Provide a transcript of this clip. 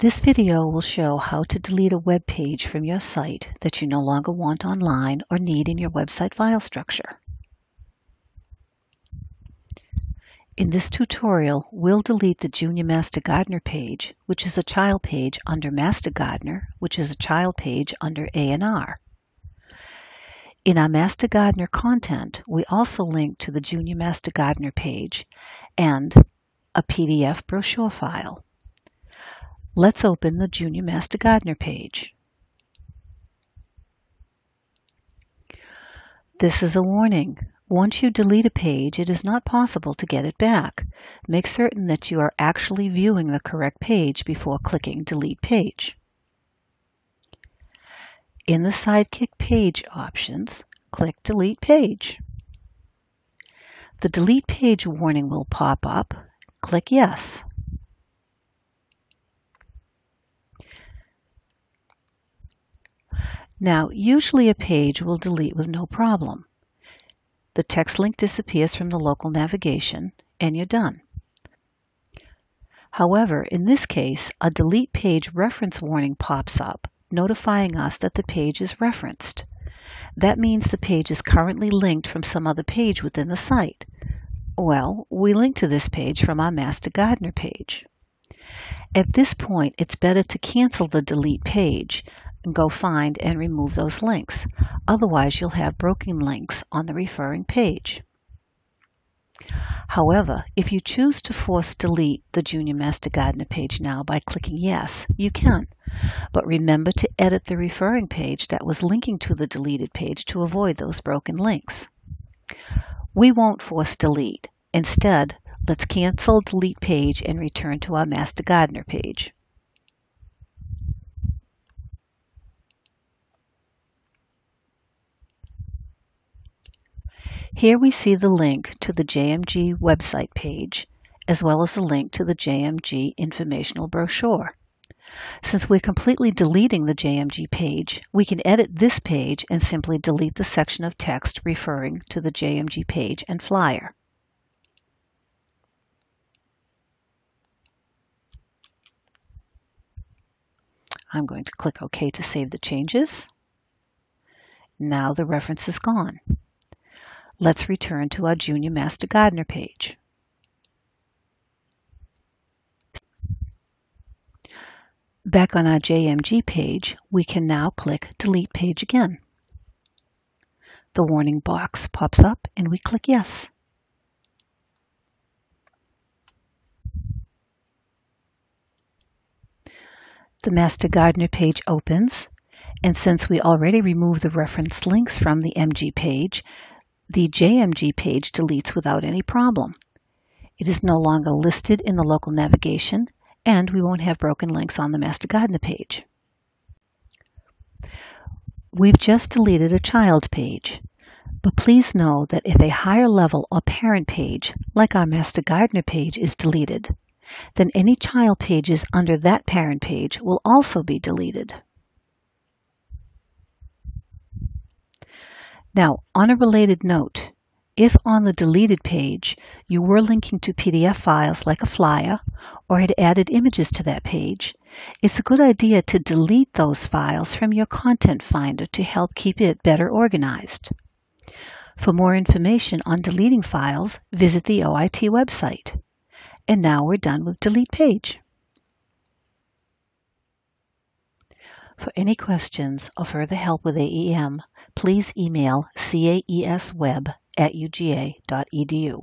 This video will show how to delete a web page from your site that you no longer want online or need in your website file structure. In this tutorial, we'll delete the Junior Master Gardener page, which is a child page under Master Gardener, which is a child page under ANR. In our Master Gardener content, we also link to the Junior Master Gardener page and a PDF brochure file. Let's open the Junior Master Gardener page. This is a warning. Once you delete a page, it is not possible to get it back. Make certain that you are actually viewing the correct page before clicking Delete Page. In the Sidekick Page options, click Delete Page. The Delete Page warning will pop up. Click Yes. Now, usually a page will delete with no problem. The text link disappears from the local navigation and you're done. However, in this case, a delete page reference warning pops up notifying us that the page is referenced. That means the page is currently linked from some other page within the site. Well, we link to this page from our Master Gardener page. At this point, it's better to cancel the delete page and go find and remove those links. Otherwise, you'll have broken links on the referring page. However, if you choose to force delete the Junior Master Gardener page now by clicking Yes, you can. But remember to edit the referring page that was linking to the deleted page to avoid those broken links. We won't force delete. Instead, let's cancel delete page and return to our Master Gardener page. Here we see the link to the JMG website page, as well as a link to the JMG informational brochure. Since we're completely deleting the JMG page, we can edit this page and simply delete the section of text referring to the JMG page and flyer. I'm going to click OK to save the changes. Now the reference is gone. Let's return to our Junior Master Gardener page. Back on our JMG page, we can now click Delete Page again. The warning box pops up and we click Yes. The Master Gardener page opens, and since we already removed the reference links from the MG page, the JMG page deletes without any problem. It is no longer listed in the local navigation, and we won't have broken links on the Master Gardener page. We've just deleted a child page, but please know that if a higher level or parent page, like our Master Gardener page, is deleted, then any child pages under that parent page will also be deleted. Now, on a related note, if on the deleted page you were linking to PDF files like a flyer or had added images to that page, it's a good idea to delete those files from your Content Finder to help keep it better organized. For more information on deleting files, visit the OIT website. And now we're done with Delete Page. For any questions or further help with AEM, please email caesweb at uga.edu.